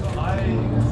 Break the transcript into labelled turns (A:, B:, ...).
A: I